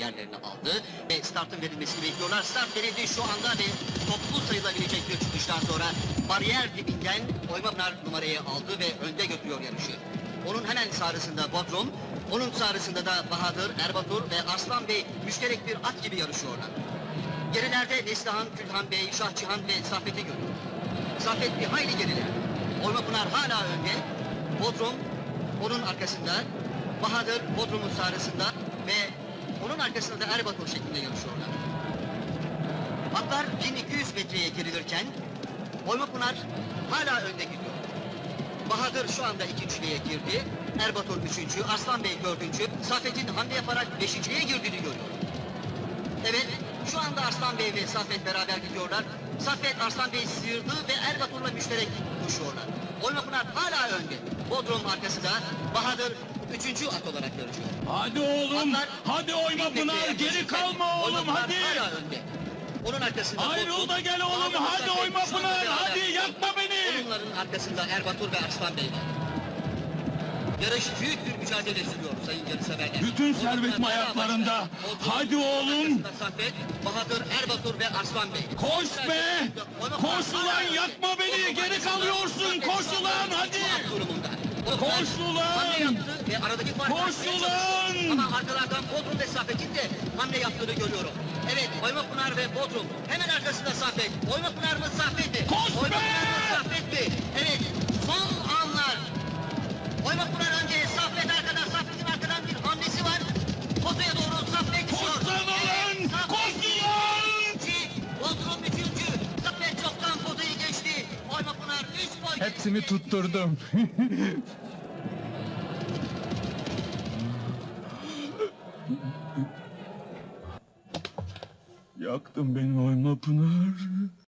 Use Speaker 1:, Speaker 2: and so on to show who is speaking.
Speaker 1: yerlerini aldı ve startın verilmesini bekliyorlar. Start verildi şu anda ve toplu sayılabilecek bir çıkıştan sonra bariyer dibinden Oymapınar numarayı aldı ve önde götürüyor yarışı. Onun hemen sağrısında Bodrum, onun sağrısında da Bahadır, Erbatur ve Arslan Bey müşterek bir at gibi yarışıyorlar. Gerilerde Neslihan, Külhan Bey, Şahçıhan ve Saffet'i görüyor. Saffet bir hayli geride. Oymapınar hala önde. Bodrum onun arkasında. Bahadır Bodrum'un sağrısında ve onun arkasında da Erbatur şeklinde yarışıyorlar. Atlar 1200 metreye girilirken Oymapınar hala önde gidiyor. Bahadır şu anda ikinciliğe girdi. Erbatur üçüncü, Arslan Bey dördüncü. Saffet'in hamle yaparak beşinciye girdiğini görüyor. Evet, şu anda Arslan Bey ve Saffet beraber gidiyorlar. Saffet Arslan Bey'i sıyırdı ve Erbatur'la müşterek koşuyorlar. Oymapınar hala önde. Bodrum arkasında, Bahadır üçüncü at olarak yarışıyor.
Speaker 2: Hadi oğlum,
Speaker 1: Atlar
Speaker 2: hadi oyma Pınar, geri kalma oğlum hadi.
Speaker 1: hala önde. Onun arkasında
Speaker 2: Ayrıl da gel oğlum, hadi oyma Pınar, hadi yakma beni.
Speaker 1: Onların arkasında Erbatur ve Arslan Bey var. Yarış büyük bir mücadele sürüyor sayın yarışseverler.
Speaker 2: Bütün servetim ayaklarında. Hadi oğlum.
Speaker 1: Saffet, Bahadır, Erbatur ve Arslan Bey.
Speaker 2: Koş be! Koş ulan, yakma beni, geri kalıyorsun, koş ulan, hadi!
Speaker 1: durumunda.
Speaker 2: Koş ulan!
Speaker 1: Hamle yaptı ve aradaki farkı
Speaker 2: Koş ulan!
Speaker 1: Ama arkalardan Bodrum ve Saffet'in de hamle yaptığını görüyorum. Evet, Oymapınar ve Bodrum. Hemen arkasında Saffet. Oymapınar mı Saffet mi?
Speaker 2: Koş be! Hepsini tutturdum. Yaktın beni oyma Pınar.